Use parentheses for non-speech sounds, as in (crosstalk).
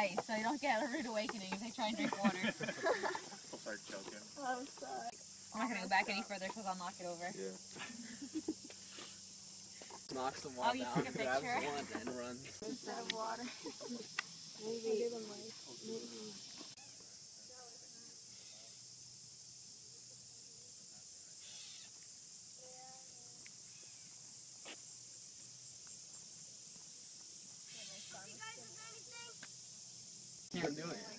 ice so you don't get a rude awakening if they try and drink water. I'll start choking. I'm sorry. I'm not gonna go back any further because I'll knock it over. Yeah. (laughs) Knocks the Oh, wall you down, took a grabs picture? one, and runs. Instead of water. (laughs) can't do it.